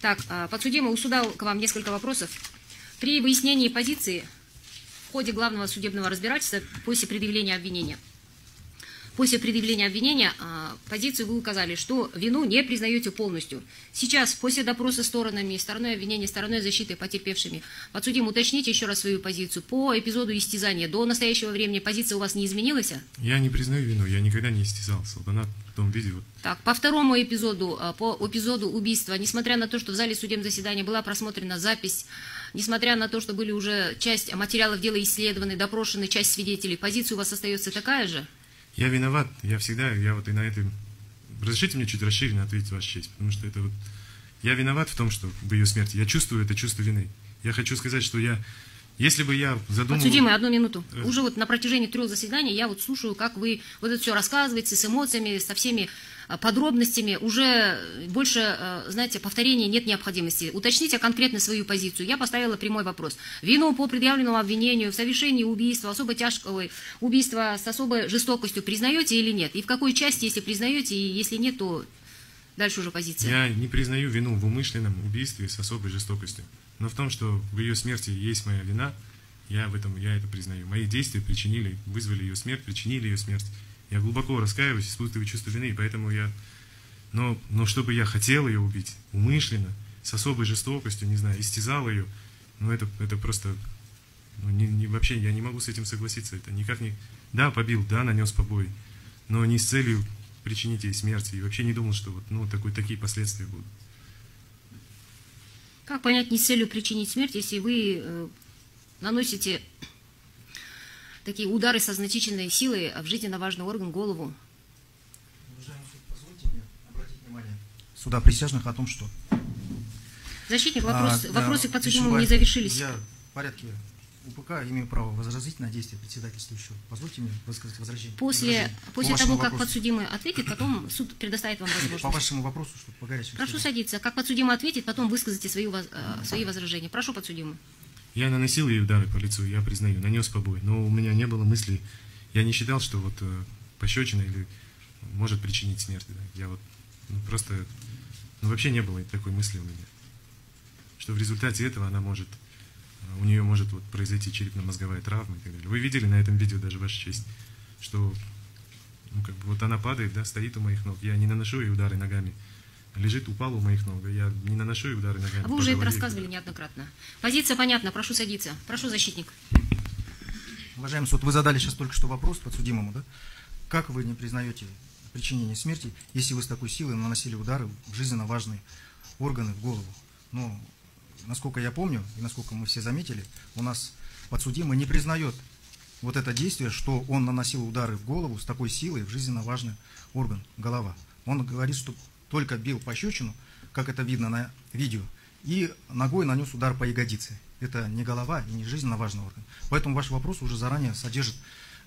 Так, а, подсудимый, у суда к вам несколько вопросов. При выяснении позиции в ходе главного судебного разбирательства после предъявления обвинения, после предъявления обвинения а, позицию вы указали, что вину не признаете полностью. Сейчас, после допроса сторонами, стороной обвинения, стороной защиты, потерпевшими, подсудимый, уточните еще раз свою позицию. По эпизоду истязания до настоящего времени позиция у вас не изменилась? Я не признаю вину, я никогда не истязался. Вот она в том виде вот Так, по второму эпизоду, а, по эпизоду убийства, несмотря на то, что в зале судебного заседания была просмотрена запись, несмотря на то, что были уже часть материалов дела исследованы, допрошены, часть свидетелей, позиция у вас остается такая же? Я виноват, я всегда, я вот и на этой... Разрешите мне чуть расширенно ответить, Ваша честь, потому что это вот... Я виноват в том, что в ее смерти. Я чувствую это чувство вины. Я хочу сказать, что я... Если бы я задумал... Подсудимый, одну минуту. Э. Уже вот на протяжении трех заседаний я вот слушаю, как вы вот это все рассказываете с эмоциями, со всеми а, подробностями. Уже больше, а, знаете, повторения нет необходимости. Уточните конкретно свою позицию. Я поставила прямой вопрос. Вину по предъявленному обвинению в совершении убийства, особо тяжкого убийства с особой жестокостью признаете или нет? И в какой части, если признаете, и если нет, то дальше уже позиция. Я не признаю вину в умышленном убийстве с особой жестокостью. Но в том, что в ее смерти есть моя вина, я в этом, я это признаю. Мои действия причинили, вызвали ее смерть, причинили ее смерть. Я глубоко раскаиваюсь, испытываю чувство вины, поэтому я... Но, но чтобы я хотел ее убить умышленно, с особой жестокостью, не знаю, истязал ее, ну это, это просто... Ну, не, не, вообще я не могу с этим согласиться. Это никак не... Да, побил, да, нанес побои, но не с целью причинить ей смерть. И вообще не думал, что вот, ну, такой, такие последствия будут. Как понять не с целью причинить смерть, если вы э, наносите такие удары со значительной силой в жизненно важный орган, голову? Уважаемый суд, позвольте мне обратить внимание суда присяжных о том, что... Защитник, вопрос, а, вопросы да, к подсудимому не завершились. Я в порядке УПК имею право возразить на действия председательствующего. Позвольте мне высказать возражение. После, возражение. после По того, вашему как вопросу. подсудимый ответит, потом суд предоставит вам По возможность. вашему вопросу, чтобы по горячим Прошу следам. садиться. Как подсудимый ответит, потом выскажите свои, э, свои возражения. Прошу подсудимый. Я наносил ей удары по лицу, я признаю, нанес побой, но у меня не было мысли, я не считал, что вот э, пощечина или может причинить смерть. да. Я вот ну, просто, ну вообще не было такой мысли у меня, что в результате этого она может, у нее может вот произойти черепно-мозговая травма и так далее. Вы видели на этом видео даже, Ваша честь, что ну, как бы вот она падает, да, стоит у моих ног, я не наношу ей удары ногами, лежит, упала у моих ног, я не наношу ей удары ногами. А вы уже это рассказывали неоднократно. Позиция понятна. Прошу садиться. Прошу, защитник. Уважаемый суд, вы задали сейчас только что вопрос подсудимому, да? Как вы не признаете причинение смерти, если вы с такой силой наносили удары в жизненно важные органы в голову? Ну, насколько я помню, и насколько мы все заметили, у нас подсудимый не признает вот это действие, что он наносил удары в голову с такой силой в жизненно важный орган, голова. Он говорит, что только бил пощечину, как это видно на видео, и ногой нанес удар по ягодице. Это не голова и не жизненно важный орган. Поэтому ваш вопрос уже заранее содержит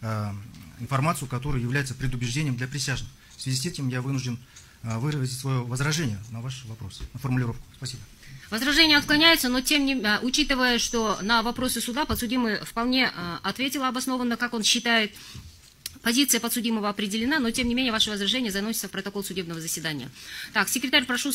э, информацию, которая является предубеждением для присяжных. В связи с этим я вынужден э, выразить свое возражение на ваш вопрос, на формулировку. Спасибо. Возражения отклоняются, но тем не менее, учитывая, что на вопросы суда подсудимый вполне а, ответил обоснованно, как он считает, позиция подсудимого определена, но тем не менее ваше возражение заносится в протокол судебного заседания. Так, секретарь, прошу...